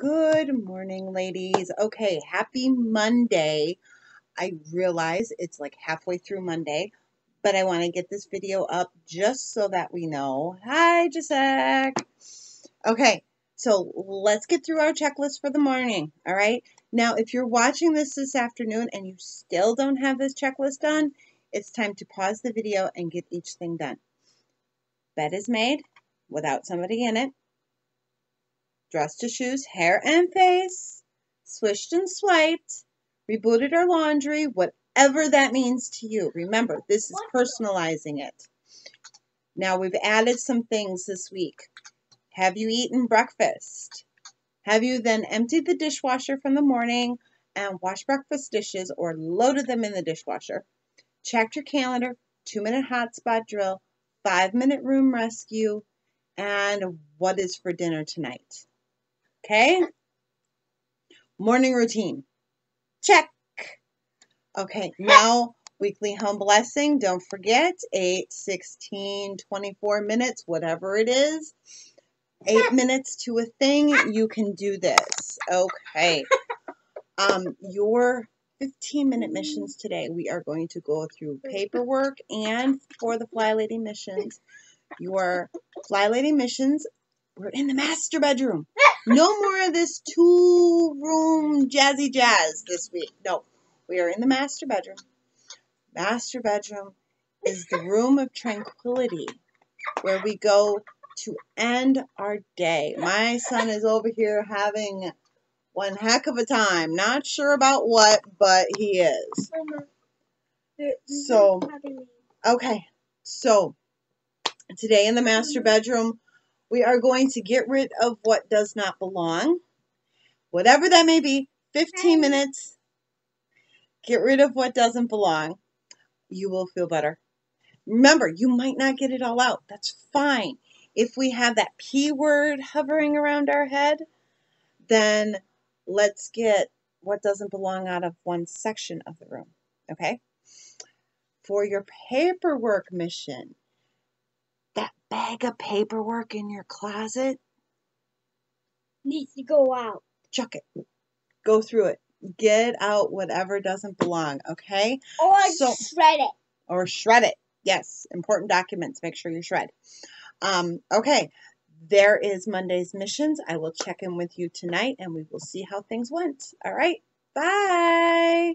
Good morning, ladies. Okay, happy Monday. I realize it's like halfway through Monday, but I want to get this video up just so that we know. Hi, Jasek. Okay, so let's get through our checklist for the morning, all right? Now, if you're watching this this afternoon and you still don't have this checklist done, it's time to pause the video and get each thing done. Bed is made without somebody in it. Dress to shoes, hair and face, swished and swiped, rebooted our laundry, whatever that means to you. Remember, this is personalizing it. Now we've added some things this week. Have you eaten breakfast? Have you then emptied the dishwasher from the morning and washed breakfast dishes or loaded them in the dishwasher? Checked your calendar, two minute hotspot drill, five minute room rescue, and what is for dinner tonight. Okay? Morning routine. Check. Okay, now weekly home blessing. Don't forget 8, 16, 24 minutes, whatever it is. Eight minutes to a thing. You can do this. Okay. Um, your 15 minute missions today. We are going to go through paperwork and for the Fly Lady missions. Your Fly Lady missions, we're in the master bedroom. No more of this two room jazzy jazz this week. No, we are in the master bedroom. Master bedroom is the room of tranquility where we go to end our day. My son is over here having one heck of a time. Not sure about what, but he is. So, okay. So, today in the master bedroom, we are going to get rid of what does not belong. Whatever that may be, 15 minutes. Get rid of what doesn't belong. You will feel better. Remember, you might not get it all out. That's fine. If we have that P word hovering around our head, then let's get what doesn't belong out of one section of the room. Okay? For your paperwork mission, bag of paperwork in your closet, needs to go out. chuck it. Go through it. Get out whatever doesn't belong, okay? Or So- shred it. Or shred it. Yes, important documents. Make sure you shred. Um, okay, there is Monday's missions. I will check in with you tonight and we will see how things went. All right, bye.